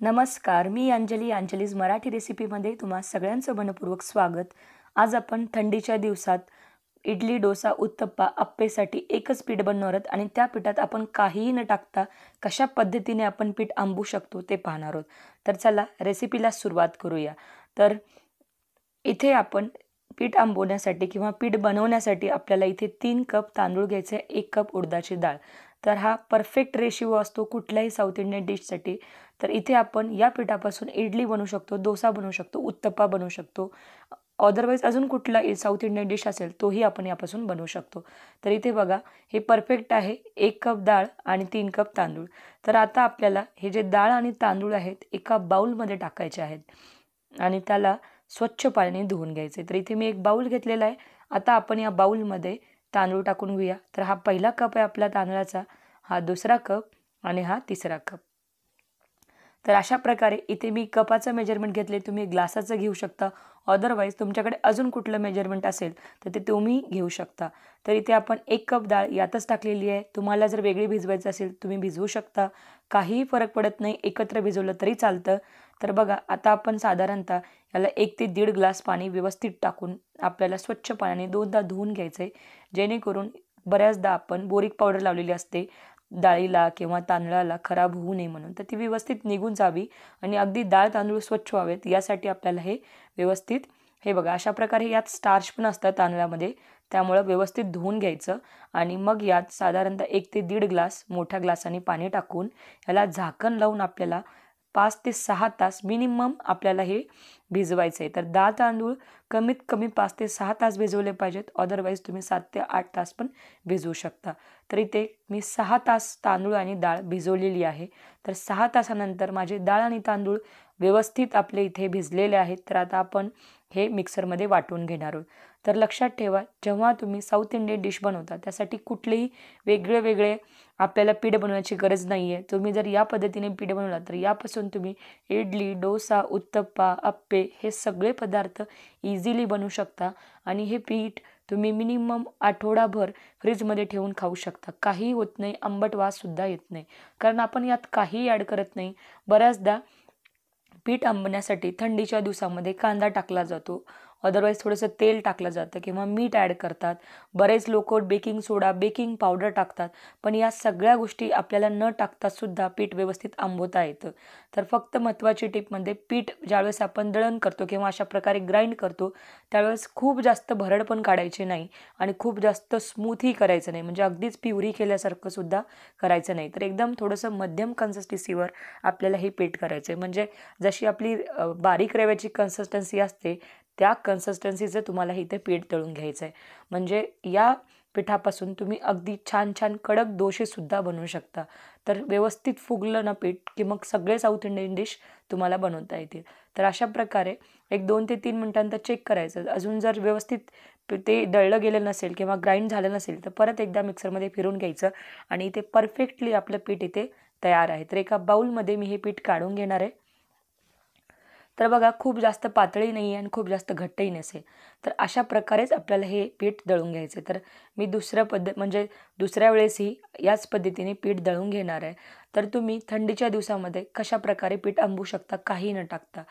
नमस्कार मी अंजली अंजलीज मराठी रेसिपीमध्ये तुम्हा सगळ्यांचं मनपूर्वक स्वागत. आज आपण थंडीच्या दिवसात इडली डोसा उत्तप्पा आप्पेसाठी एकच पीठ बनवणार आहोत आणि त्या पिठात आपण काहीही न टाकता कशा पद्धतीने आपण पीठ आंबू शकतो ते पाहणार आहोत. तर चला रेसिपीला सुरुवात करूया. तर इथे आपण पीठ आंबवण्यासाठी किंवा पीठ बनवण्यासाठी आपल्याला इथे तीन कप तांदूळ घ्यायचे एक कप उडदाची डाळ. तर हा परफेक्ट रेशिओ असतो कुठल्याही साऊथ इंडियन डिशसाठी तर इथे आपण या पिठापासून इडली बनवू शकतो डोसा बनवू शकतो उत्तप्पा बनवू शकतो. अदरवाईज अजून कुठला साऊथ इंडियन डिश असेल तोही आपण यापासून बनवू शकतो. तर इथे बघा हे परफेक्ट आहे एक कप डाळ आणि तीन कप तांदूळ. तर आता आपल्याला हे जे डाळ आणि तांदूळ आहेत एका बाऊलमध्ये टाकायचे आहेत. आणि त्याला स्वच्छ पाण्याने धुवून घ्यायचे. तर इथे मी एक बाऊल घेतलेला आहे. आता आपण या बाऊलमध्ये तांदूळ टाकून घेऊया. तर हा पहिला कप आहे आपला तांदळाचा. हा दुसरा कप आणि हा तिसरा कप. तर अशा प्रकारे इथे मी कपाचं मेजरमेंट घेतले. तुम्ही ग्लासाचं घेऊ शकता. अदरवाईज तुमच्याकडे अजून कुठलं मेजरमेंट असेल तर ते तुम्ही घेऊ शकता. तर इथे आपण एक कप डाळ यातच टाकलेली आहे. तुम्हाला जर वेगळी भिजवायचं असेल तुम्ही भिजवू शकता. काहीही फरक पडत नाही. एकत्र भिजवलं तरी चालतं. तर बघा आता आपण साधारणतः याला एक ते दीड ग्लास पाणी व्यवस्थित टाकून आपल्याला स्वच्छ पाण्याने दोनदा धुवून घ्यायचं आहे जेणेकरून बऱ्याचदा आपण बोरिक पावडर लावलेली असते. डाळीला किंवा तांदळाला खराब होऊ नये म्हणून तर ती व्यवस्थित निघून जावी आणि अगदी डाळ तांदूळ स्वच्छ व्हावेत यासाठी आपल्याला हे व्यवस्थित हे बघा अशा प्रकारे यात स्टार्च पण असतं तांदळामध्ये त्यामुळं व्यवस्थित धुवून घ्यायचं आणि मग यात साधारणतः एक ते दीड ग्लास मोठ्या ग्लासाने पाणी टाकून याला झाकण लावून आपल्याला पाच ते सहा तास मिनिमम आपल्याला हे भिजवायचं आहे तर डाळ तांदूळ कमीत कमी पाच ते सहा तास भिजवले पाहिजेत. अदरवाईज तुम्ही सात ते आठ तास पण भिजवू शकता. तर इथे मी सहा तास तांदूळ आणि डाळ भिजवलेली आहे. तर सहा तासानंतर माझे डाळ आणि तांदूळ व्यवस्थित आपले इथे भिजलेले आहेत. तर आता आपण हे मिक्सरमध्ये वाटून घेणार आहोत. तर लक्षात ठेवा जेव्हा तुम्ही साऊथ इंडियन डिश बनवता त्यासाठी कुठलेही वेगळे वेगळे आपल्याला पीठ बनवण्याची गरज नाही आहे तुम्ही जर या पद्धतीने पीठ बनवला तर यापासून तुम्ही इडली डोसा उत्तप्पा अप्पे हे सगळे पदार्थ इझिली बनवू शकता आणि हे पीठ तुम्ही मिनिमम आठवडाभर फ्रीजमध्ये ठेवून खाऊ शकता. काही होत नाही आंबट वाससुद्धा येत नाही. कारण आपण यात काही ॲड करत नाही. बऱ्याचदा पीठ आंबण्यासाठी थंडीच्या दिवसामध्ये कांदा टाकला जातो. अदरवाईज थोडंसं तेल टाकलं जातं किंवा मीठ ॲड करतात. बरेच लोक बेकिंग सोडा बेकिंग पावडर टाकतात. पण या सगळ्या गोष्टी आपल्याला न टाकतासुद्धा पीठ व्यवस्थित आंबवता येतं. तर फक्त महत्त्वाची टिपमध्ये म्हणजे पीठ ज्यावेळेस आपण दळण करतो किंवा अशा प्रकारे ग्राइंड करतो त्यावेळेस खूप जास्त भरड पण काढायची नाही आणि खूप जास्त स्मूथही करायचं नाही. म्हणजे अगदीच प्युरी केल्यासारखं सुद्धा करायचं नाही. तर एकदम थोडंसं मध्यम कन्सिस्टन्सीवर आपल्याला हे पीठ करायचं आहे म्हणजे जशी आपली बारीक रव्याची कन्सिस्टन्सी असते त्या कन्सिस्टन्सीचं तुम्हाला इथे पीठ तळून घ्यायचं आहे म्हणजे या पिठापासून तुम्ही अगदी छान छान कडक दोशेसुद्धा बनवू शकता. तर व्यवस्थित फुगलं ना पीठ की मग सगळे साऊथ इंडियन डिश तुम्हाला बनवता येतील. तर अशा प्रकारे एक दोन ते तीन मिनटांत चेक करायचं. अजून जर व्यवस्थित ते दळलं गेलं नसेल किंवा ग्राइंड झालं नसेल तर परत एकदा मिक्सरमध्ये फिरून घ्यायचं आणि इथे परफेक्टली आपलं पीठ इथे तयार आहे. तर एका बाऊलमध्ये मी हे पीठ काढून घेणार आहे. तर बघा खूप जास्त पातळी नाही आहे आणि खूप जास्त घट्टही नसेल तर अशा प्रकारेच आपल्याला हे पीठ दळून घ्यायचं. तर मी दुसऱ्या पद्धत म्हणजे दुसऱ्या वेळेसही याच पद्धतीने पीठ दळून घेणार आहे. तर तुम्ही थंडीच्या दिवसामध्ये कशा प्रकारे पीठ आंबू शकता काही न टाकता.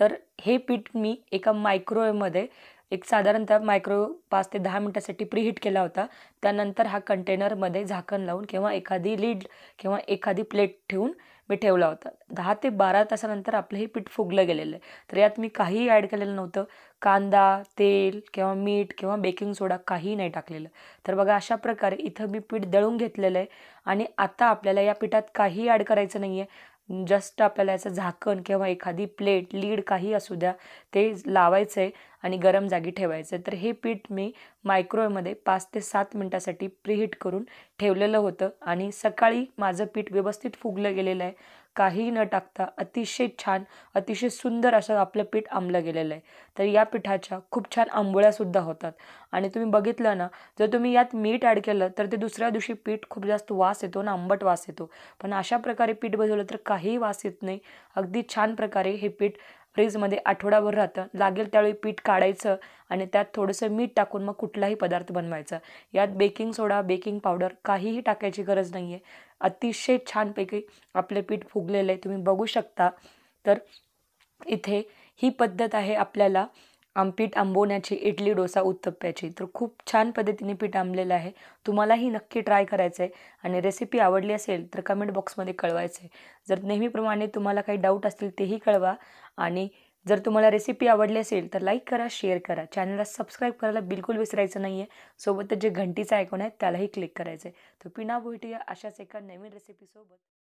तर हे पीठ मी एका मायक्रोवेवमध्ये एक साधारणतः मायक्रो पाच ते दहा मिनटासाठी प्रीहीट केला होता. त्यानंतर हा कंटेनरमध्ये झाकण लावून किंवा एखादी लीड किंवा एखादी प्लेट ठेवून मी ठेवला होता. दहा ते बारा तासानंतर आपलं हे पीठ फुगलं गेलेलं आहे. तर यात मी काहीही ॲड केलेलं नव्हतं. कांदा तेल किंवा मीठ किंवा बेकिंग सोडा काहीही नाही टाकलेलं. तर बघा अशा प्रकारे इथं मी पीठ दळून घेतलेलं आहे. आणि आता आपल्याला या पिठात काहीही ॲड करायचं नाही आहे जस्ट आपल्याला याचं झाकण किंवा एखादी प्लेट लीड काही असू द्या ते लावायचं आहे आणि गरम जागी ठेवायचं आहे तर हे पीठ मी मायक्रोवेवमध्ये पाच ते सात मिनटासाठी प्रीहीट करून ठेवलेलं होतं आणि सकाळी माझं पीठ व्यवस्थित फुगलं गेलेलं आहे. काही न टाकता अतिशय छान अतिशय सुंदर असं आपलं पीठ आंबलं गेलेलं आहे. तर या पिठाच्या खूप छान आंबोळ्यासुद्धा होतात. आणि तुम्ही बघितलं ना जर तुम्ही यात मीठ ॲड केलं तर ते दुसऱ्या दिवशी पीठ खूप जास्त वास येतो आणि आंबट वास येतो. पण अशा प्रकारे पीठ बजवलं तर काही वास येत नाही. अगदी छान प्रकारे हे पीठ फ्रीजमध्ये आठवडाभर राहतं. लागेल त्यावेळी पीठ काढायचं आणि त्यात थोडंसं मीठ टाकून मग कुठलाही पदार्थ बनवायचा. यात बेकिंग सोडा बेकिंग पावडर काहीही टाकायची गरज नाही आहे अतिशय छानपैकी आपले पीठ फुगलेलं आहे. तुम्ही बघू शकता. तर इथे ही पद्धत आहे आपल्याला. आम पीठ आंबवण्याची इडली डोसा उत्तप्प्याची. तर खूप छान पद्धतीने पीठ आंबलेलं आहे. तुम्हालाही नक्की ट्राय करायचं आहे आणि रेसिपी आवडली असेल तर कमेंट बॉक्समध्ये कळवायचं आहे जर नेहमीप्रमाणे तुम्हाला काही डाऊट असतील तेही कळवा. आणि जर तुम्हाला रेसिपी आवडली असेल तर लाईक करा शेअर करा. चॅनलला सबस्क्राईब करायला बिलकुल विसरायचं नाही आहे सोबतच जे घंटीचं आयकॉन आहे त्यालाही क्लिक करायचं आहे तर पिना भेटूया अशाच एका नवीन रेसिपीसोबत